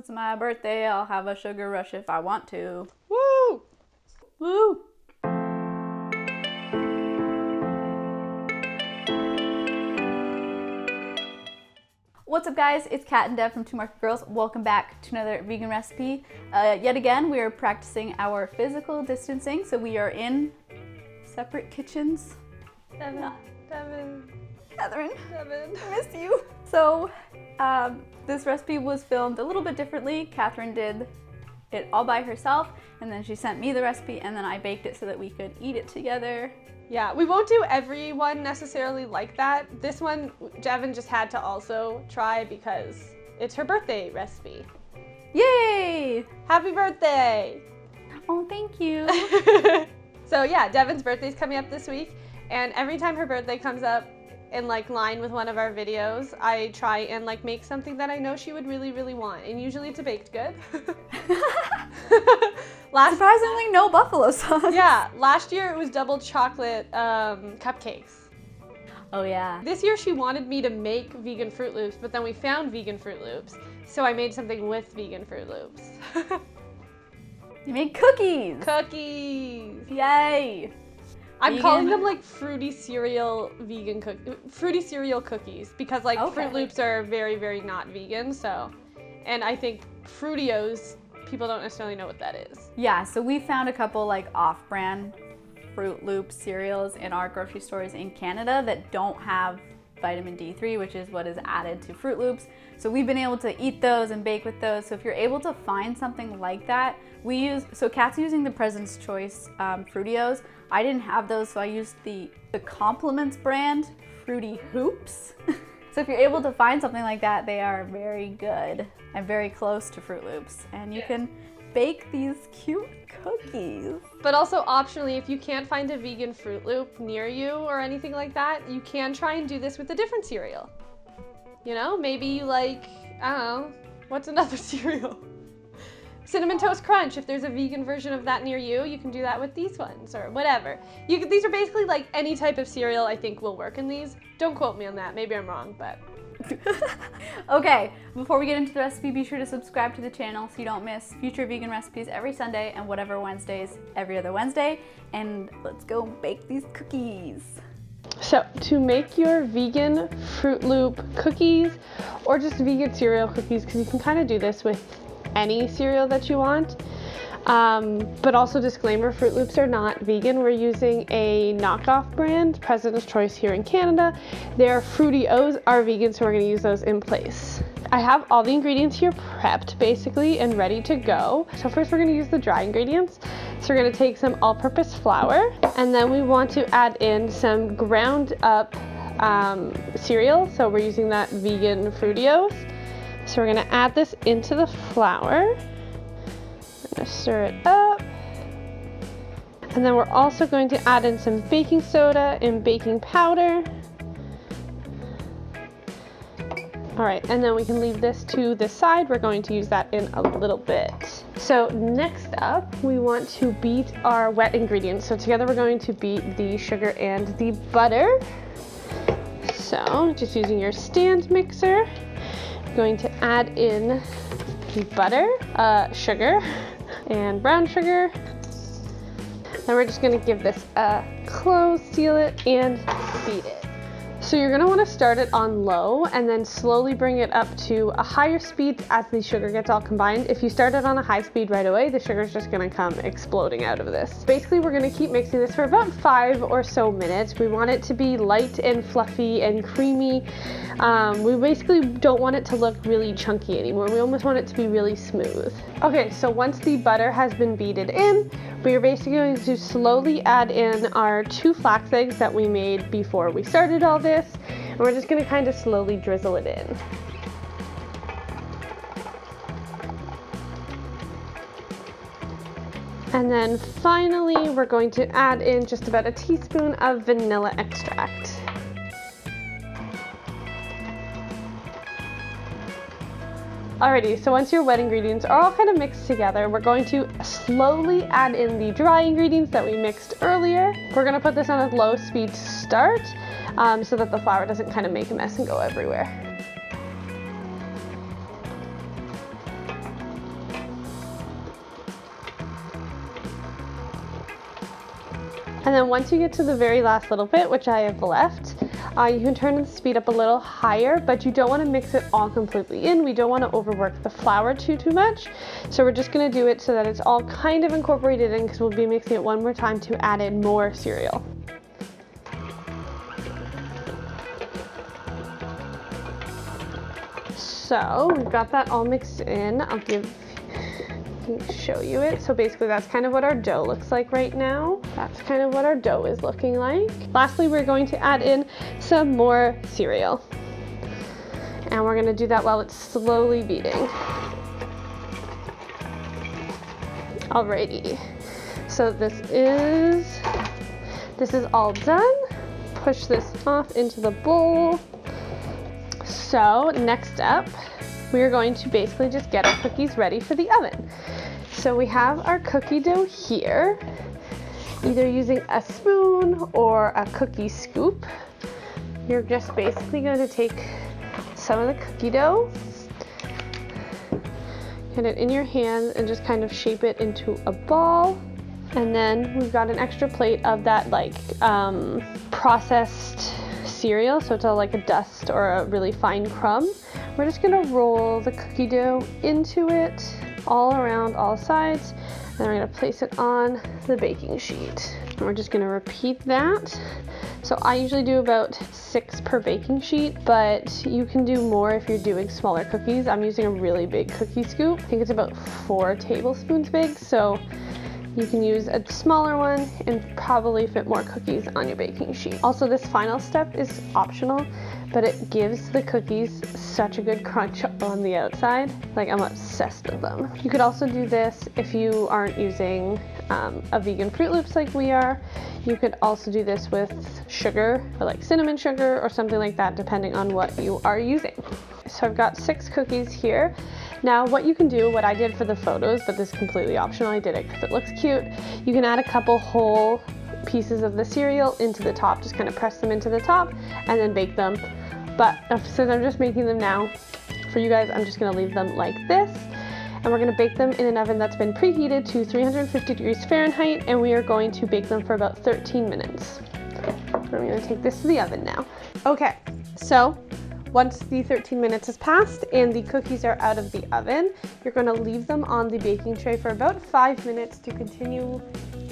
It's my birthday. I'll have a sugar rush if I want to. Woo! Woo! What's up, guys? It's Kat and Dev from Two Market Girls. Welcome back to another vegan recipe. Uh, yet again, we are practicing our physical distancing, so we are in separate kitchens. Devin, Devin, Catherine, Devin. I missed you. So, um, this recipe was filmed a little bit differently. Catherine did it all by herself, and then she sent me the recipe, and then I baked it so that we could eat it together. Yeah, we won't do every one necessarily like that. This one, Devin just had to also try because it's her birthday recipe. Yay! Happy birthday! Oh, thank you. so yeah, Devin's birthday's coming up this week, and every time her birthday comes up in like line with one of our videos, I try and like make something that I know she would really, really want, and usually it's a baked good. Last Surprisingly, no buffalo sauce. yeah, last year it was double chocolate um, cupcakes. Oh, yeah. This year she wanted me to make vegan Fruit Loops, but then we found vegan Fruit Loops, so I made something with vegan Fruit Loops. You made cookies. Cookies. Yay! I'm Vegan? calling them like fruity cereal vegan cook fruity cereal cookies because like Okay. Fruit Loops are very very not vegan. So, and I think Fruitios people don't necessarily know what that is. Yeah, so we found a couple like off-brand Fruit Loop cereals in our grocery stores in Canada that don't have vitamin D3, which is what is added to Fruit Loops. So we've been able to eat those and bake with those. So if you're able to find something like that, we use, so Kat's using the President's Choice um, Fruitios. I didn't have those, so I used the, the Compliments brand, Fruity Hoops. so if you're able to find something like that, they are very good and very close to Fruit Loops. And you can bake these cute cookies. But also optionally, if you can't find a vegan Fruit Loop near you or anything like that, you can try and do this with a different cereal. You know, maybe you like I don't know, what's another cereal? Cinnamon Toast Crunch. If there's a vegan version of that near you, you can do that with these ones or whatever. You these are basically like any type of cereal I think will work in these. Don't quote me on that. Maybe I'm wrong, but okay, before we get into the recipe, be sure to subscribe to the channel so you don't miss future vegan recipes every Sunday and whatever Wednesdays every other Wednesday. And let's go bake these cookies. So, to make your vegan Fruit Loop cookies or just vegan cereal cookies, because you can kind of do this with any cereal that you want. Um, but also, disclaimer Fruit Loops are not vegan. We're using a knockoff brand, President's Choice here in Canada. Their Fruity O's are vegan, so we're going to use those in place. I have all the ingredients here prepped basically and ready to go. So, first, we're going to use the dry ingredients. So we're gonna take some all-purpose flour and then we want to add in some ground up um, cereal. So we're using that vegan Fruitios. So we're gonna add this into the flour. Gonna stir it up. And then we're also going to add in some baking soda and baking powder. All right, and then we can leave this to the side. We're going to use that in a little bit. So next up, we want to beat our wet ingredients. So together we're going to beat the sugar and the butter. So just using your stand mixer, going to add in the butter, uh, sugar, and brown sugar. Then we're just gonna give this a close, seal it, and beat it. So you're gonna wanna start it on low and then slowly bring it up to a higher speed as the sugar gets all combined. If you start it on a high speed right away, the sugar's just gonna come exploding out of this. Basically, we're gonna keep mixing this for about five or so minutes. We want it to be light and fluffy and creamy. Um, we basically don't want it to look really chunky anymore. We almost want it to be really smooth. Okay, so once the butter has been beaded in, we are basically going to slowly add in our two flax eggs that we made before we started all this. And we're just gonna kind of slowly drizzle it in. And then finally, we're going to add in just about a teaspoon of vanilla extract. Alrighty, so once your wet ingredients are all kind of mixed together, we're going to slowly add in the dry ingredients that we mixed earlier. We're gonna put this on a low speed to start um, so that the flour doesn't kind of make a mess and go everywhere. And then once you get to the very last little bit, which I have left, uh, you can turn the speed up a little higher, but you don't want to mix it all completely in. We don't want to overwork the flour too, too much. So we're just going to do it so that it's all kind of incorporated in because we'll be mixing it one more time to add in more cereal. So we've got that all mixed in. I'll give show you it. So basically that's kind of what our dough looks like right now. That's kind of what our dough is looking like. Lastly, we're going to add in some more cereal. And we're gonna do that while it's slowly beating. Alrighty, so this is, this is all done. Push this off into the bowl. So next up, we are going to basically just get our cookies ready for the oven. So we have our cookie dough here, either using a spoon or a cookie scoop. You're just basically going to take some of the cookie dough, get it in your hand and just kind of shape it into a ball. And then we've got an extra plate of that like um, processed cereal, so it's all like a dust or a really fine crumb. We're just gonna roll the cookie dough into it all around all sides. Then we're gonna place it on the baking sheet. And we're just gonna repeat that. So I usually do about six per baking sheet, but you can do more if you're doing smaller cookies. I'm using a really big cookie scoop. I think it's about four tablespoons big, so you can use a smaller one and probably fit more cookies on your baking sheet. Also, this final step is optional but it gives the cookies such a good crunch on the outside. Like I'm obsessed with them. You could also do this if you aren't using um, a vegan Fruit Loops like we are. You could also do this with sugar or like cinnamon sugar or something like that depending on what you are using. So I've got six cookies here. Now what you can do, what I did for the photos, but this is completely optional, I did it because it looks cute. You can add a couple whole pieces of the cereal into the top, just kind of press them into the top and then bake them but uh, since I'm just making them now for you guys, I'm just gonna leave them like this. And we're gonna bake them in an oven that's been preheated to 350 degrees Fahrenheit, and we are going to bake them for about 13 minutes. I'm gonna take this to the oven now. Okay, so once the 13 minutes has passed and the cookies are out of the oven, you're gonna leave them on the baking tray for about five minutes to continue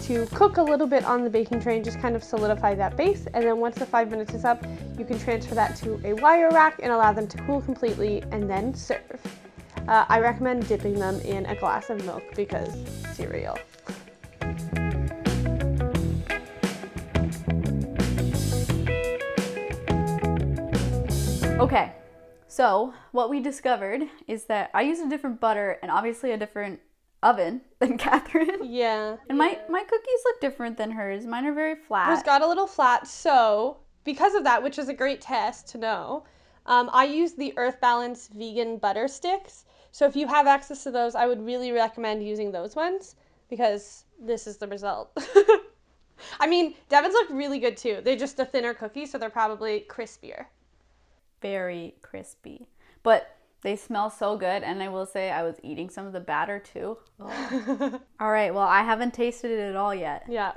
to cook a little bit on the baking tray and just kind of solidify that base. And then once the five minutes is up, you can transfer that to a wire rack and allow them to cool completely and then serve. Uh, I recommend dipping them in a glass of milk because cereal. Okay, so what we discovered is that I use a different butter and obviously a different oven than Catherine. Yeah. And my, my cookies look different than hers. Mine are very flat. Hers got a little flat, so because of that, which is a great test to know, um, I use the Earth Balance vegan butter sticks. So if you have access to those, I would really recommend using those ones because this is the result. I mean, Devin's look really good too. They're just a thinner cookie, so they're probably crispier. Very crispy. But they smell so good, and I will say I was eating some of the batter too. Oh. all right, well, I haven't tasted it at all yet. Yeah.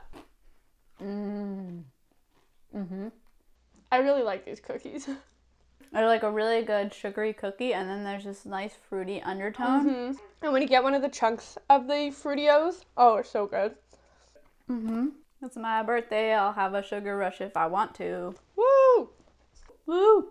Mm. Mm-hmm. I really like these cookies. They're like a really good sugary cookie, and then there's this nice fruity undertone. Mm-hmm. And when you get one of the chunks of the Fruitios, oh, it's so good. Mm-hmm. It's my birthday. I'll have a sugar rush if I want to. Woo! Woo!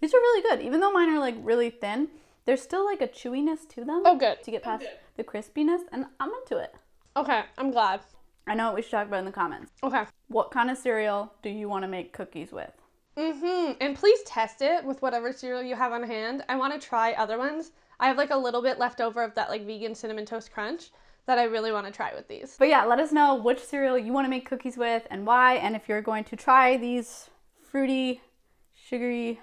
These are really good. Even though mine are like really thin, there's still like a chewiness to them. Oh, good. To get past the crispiness, and I'm into it. Okay, I'm glad. I know what we should talk about in the comments. Okay. What kind of cereal do you want to make cookies with? Mm-hmm. And please test it with whatever cereal you have on hand. I want to try other ones. I have like a little bit left over of that like vegan cinnamon toast crunch that I really want to try with these. But yeah, let us know which cereal you want to make cookies with and why, and if you're going to try these fruity, sugary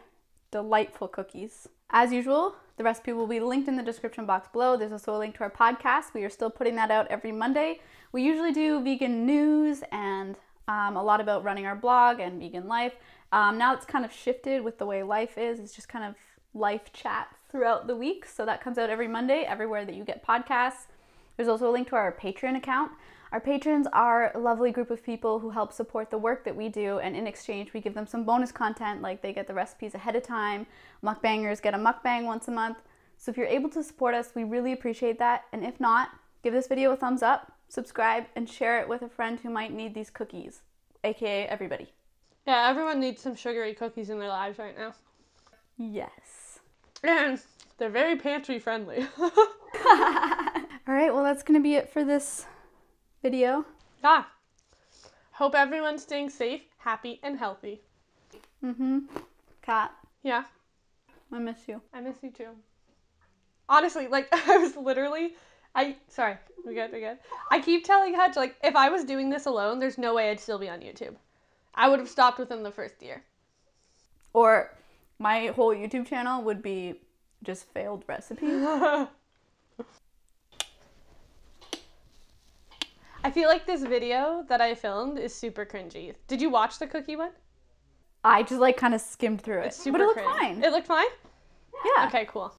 delightful cookies. As usual, the recipe will be linked in the description box below. There's also a link to our podcast. We are still putting that out every Monday. We usually do vegan news and um, a lot about running our blog and vegan life. Um, now it's kind of shifted with the way life is. It's just kind of life chat throughout the week. So that comes out every Monday, everywhere that you get podcasts. There's also a link to our Patreon account. Our patrons are a lovely group of people who help support the work that we do, and in exchange, we give them some bonus content like they get the recipes ahead of time. Mukbangers get a mukbang once a month. So if you're able to support us, we really appreciate that. And if not, give this video a thumbs up, subscribe, and share it with a friend who might need these cookies, aka everybody. Yeah, everyone needs some sugary cookies in their lives right now. Yes. And they're very pantry friendly. All right, well, that's going to be it for this video. yeah. Hope everyone's staying safe, happy, and healthy. Mm-hmm. Kat, Yeah, I miss you. I miss you too. Honestly, like I was literally I sorry, we good, we good. I keep telling Hutch, like, if I was doing this alone, there's no way I'd still be on YouTube. I would have stopped within the first year. Or my whole YouTube channel would be just failed recipes. I feel like this video that I filmed is super cringy. Did you watch the cookie one? I just like kind of skimmed through it. It's super but it looked cringe. fine. It looked fine? yeah. Okay, cool.